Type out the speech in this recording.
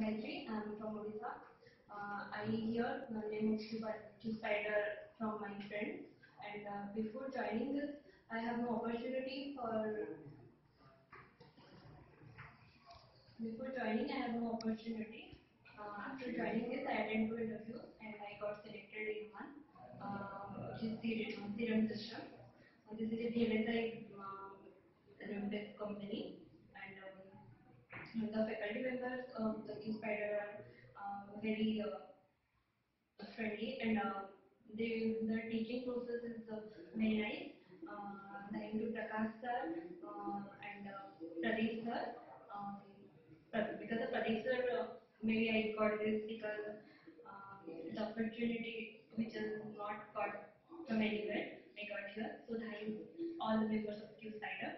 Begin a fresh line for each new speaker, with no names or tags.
Gayatri. I'm from Odisha. Uh, I hear name Q Spider from my friends, and uh, before joining this, I have no opportunity for. Before joining, I have no opportunity. Uh, after joining this, I attended two interviews and I got selected in one, uh, which is Serum, System. Uh, this is a VLSI um, company, um, the faculty members of the Spider are uh, very uh, friendly and uh, they, the teaching process is very nice. Uh, thank you Prakash sir and uh, Pradeep sir. Um, because of Pradeep sir, maybe I got this because um, the opportunity which is not got from anywhere, I got here. So thank all the members of Q Spider.